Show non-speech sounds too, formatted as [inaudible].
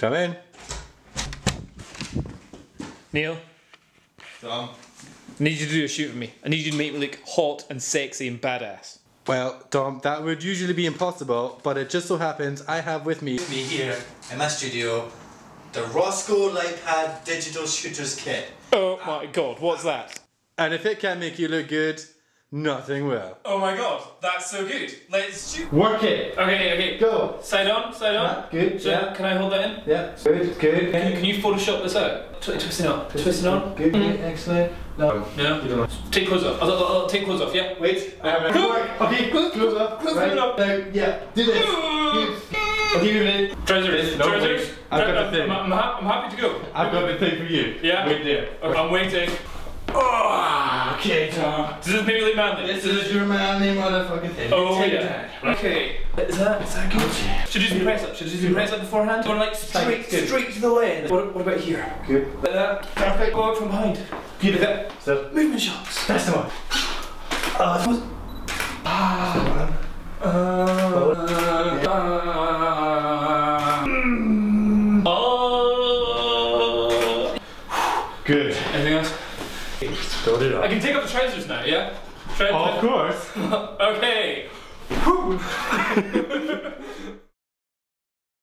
Come in. Neil, Tom. I need you to do a shoot with me. I need you to make me look hot and sexy and badass. Well, Dom, that would usually be impossible, but it just so happens I have with me. Me here in my studio, the Rosco LitePad Digital Shooters Kit. Oh my god, what's that? And if it can make you look good, nothing will. Oh my god, that's so good. Let's shoot. Work it. Okay, okay. Go. Side on, side on. Yeah, good, So, yeah. Can I hold that in? Yeah. Good. Good. Can, can you Photoshop this out? Tw- twist it on. Twist it on. Good. Mm-hmm. good, Excellent. No. No. Take clothes off. I'll, I'll, I'll take clothes off. Yeah. Wait. I have a Okay. Close up. Close right. up. Now, yeah. Do this. Good. Okay, you ready? Trousers. No, Trousers. wait. I've got I'm, the thing. I'm, I'm, ha- I'm happy to go. I've got the thing for you. Yeah? Wait there. Okay, I'm waiting. Okay, Tom. This make me look manly? This is your manly motherfucking thing. Oh Take yeah. that. Okay. Is that is that good? Should I do some press up? Should I do some press up beforehand? Going like straight Good. straight to the leg. What, what about here? Good. Like that. Perfect. Go out from behind. Good. Like that. So, Movement shots. that's the one. Uh, that was- Ah. Uh, uh, mm. Oh. Good. Anything else? Load it I can take off the trousers now. Yeah. Try Of course. [laughs] okay. [laughs]